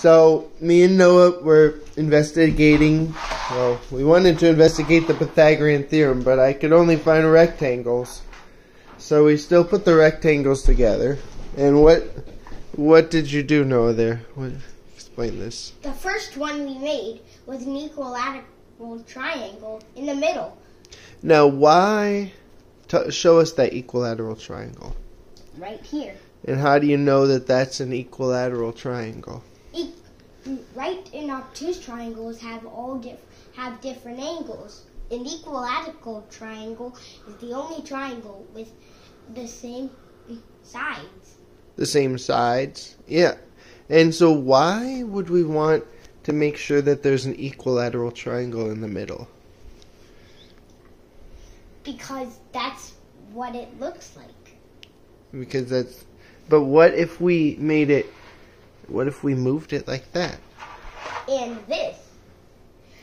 So me and Noah were investigating. Well, we wanted to investigate the Pythagorean theorem, but I could only find rectangles. So we still put the rectangles together. And what what did you do, Noah? There, what, explain this. The first one we made was an equilateral triangle in the middle. Now, why? T- show us that equilateral triangle. Right here. And how do you know that that's an equilateral triangle? Right and obtuse triangles have all diff- have different angles. An equilateral triangle is the only triangle with the same sides. The same sides? Yeah. And so, why would we want to make sure that there's an equilateral triangle in the middle? Because that's what it looks like. Because that's. But what if we made it. What if we moved it like that? And this.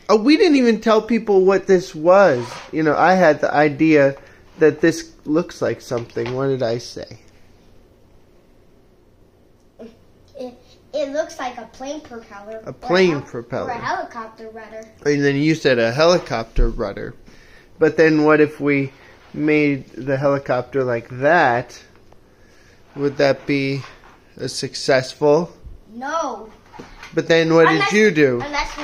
Oh, we didn't even tell people what this was. You know, I had the idea that this looks like something. What did I say? It, it looks like a plane propeller. A or plane propeller. Or a helicopter rudder. And then you said a helicopter rudder. But then what if we made the helicopter like that? Would that be a successful? No. But then what Unless- did you do? Unless we,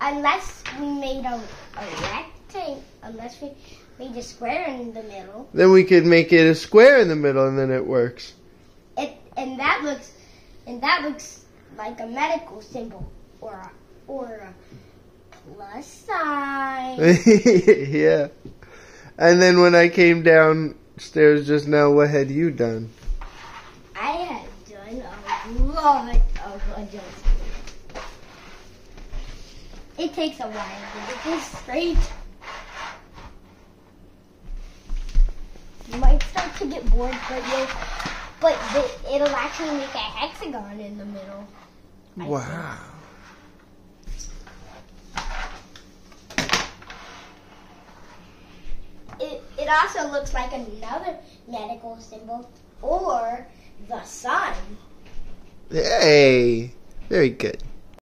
unless we made a, a rectangle, unless we made a square in the middle, Then we could make it a square in the middle and then it works. it and that looks and that looks like a medical symbol or a, or a plus sign. yeah. And then when I came downstairs just now, what had you done? I had done a lot of adjustments. It takes a while to get this straight. You might start to get bored, but you but the, it'll actually make a hexagon in the middle. I Wow. It, it also looks like another medical symbol or the sun. Hey. Very good.